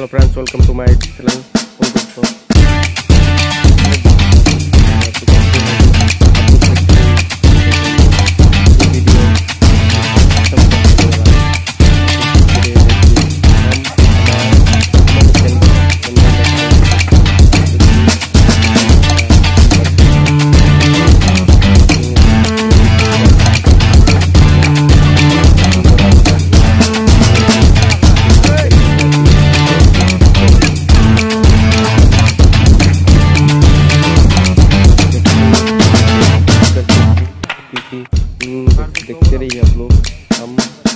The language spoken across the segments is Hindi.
Hello friends, welcome to my channel. लोग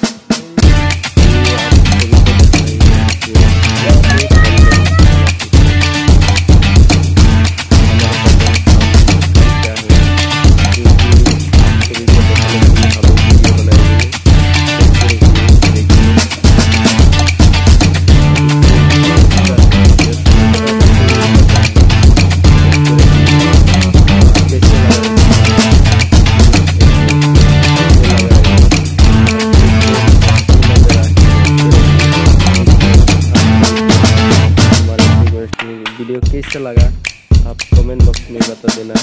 कैसा लगा। आप कमेंट बॉक्स में बता देना।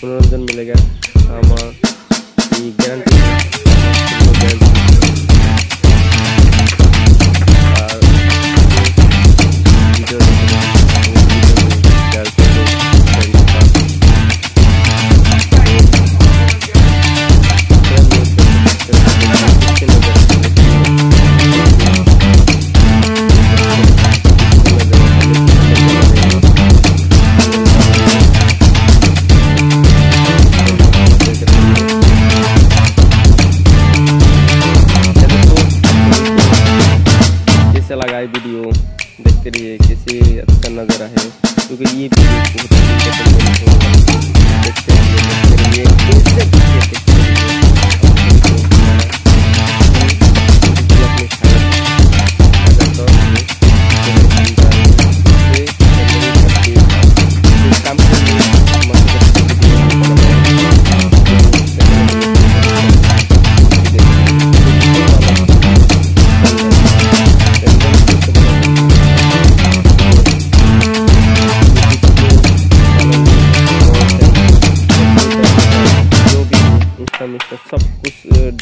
মনোরঞ্জন कैसा लगा है वीडियो देखते रहिए कैसे अच्छा नज़र आए क्योंकि ये देखते रहिए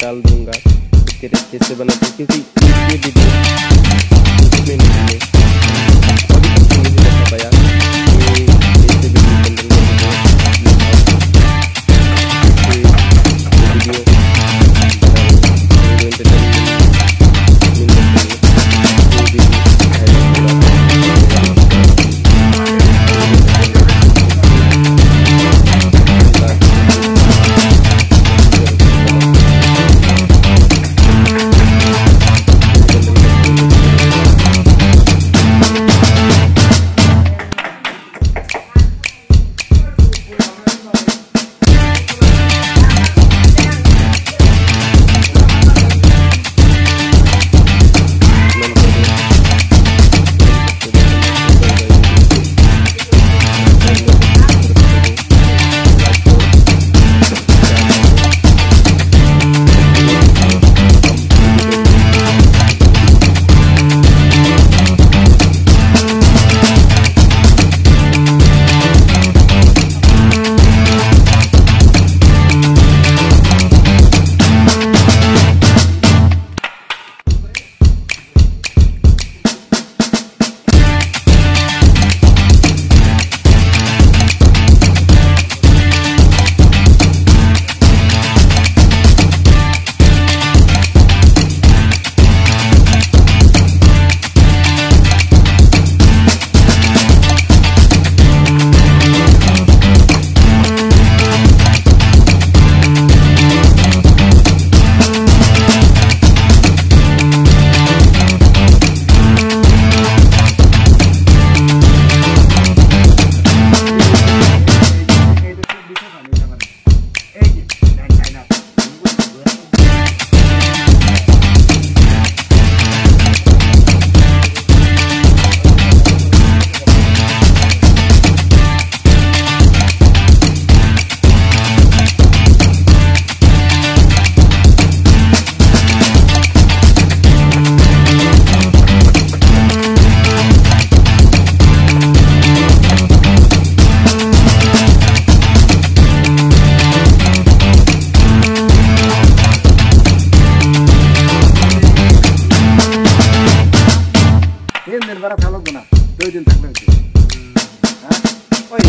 डाल दूँगा इसके तरीके से बनाते क्योंकि नहीं है अभी तक मुझे नहीं বেড়া থাকল না। দুই দিন থাকলে হ্যাঁ? ওই